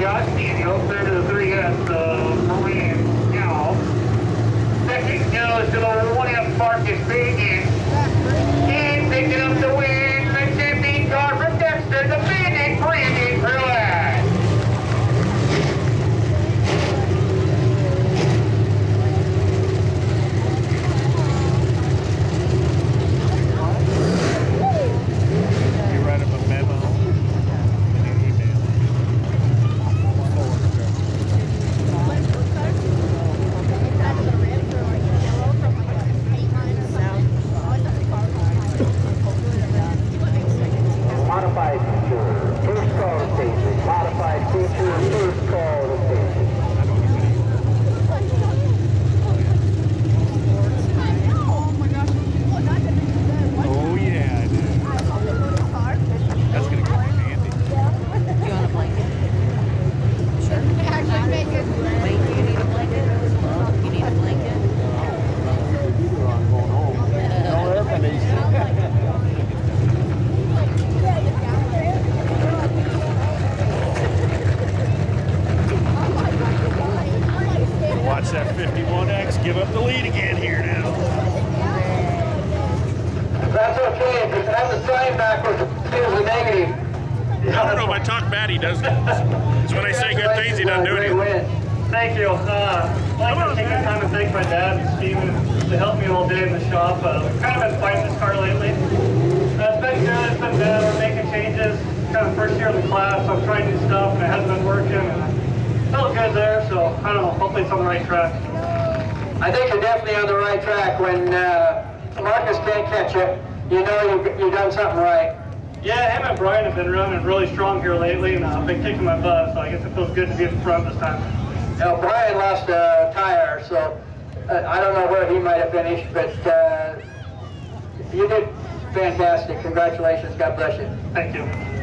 Josh the three S, uh, Marine Gal. Second goes to the one F Marcus Bacon. And picking up the win, the champion car from Dexter, the Bandit Brandon Pruitt. You write him a memo and you email it. Forward it. Modified feature, first call station. Modified feature, first call station. Oh yeah, I do. That's gonna come in handy. You want a blanket? Wait, you need a blanket? You need a blanket? Watch that 51X give up the lead again here now. That's okay, if you have the sign backwards, it's a negative. I don't know if I talk bad, he does. It's when I say good things, he doesn't do Great anything. Thank you. Uh, I'd like to take the time to thank my dad and Steven to help me all day in the shop. Uh, we've kind of been fighting this car lately. Uh, it's been good, it's been bad, we're making changes. Kind of first year of the class, so I'm trying new stuff and it hasn't been working. And I felt good there, so I don't know, hopefully it's on the right track. I think you're definitely on the right track. When uh, Marcus can't catch you, you know you, you've done something right. Yeah, him and Brian have been running really strong here lately, and I've been kicking my butt, so I guess it feels good to be in front this time. Now, Brian lost a tire, so uh, I don't know where he might have finished, but uh, you did fantastic. Congratulations. God bless you. Thank you.